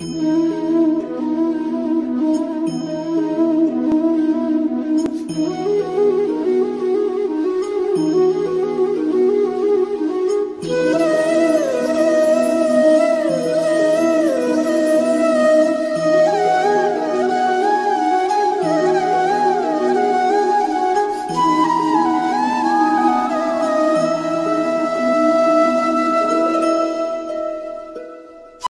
Música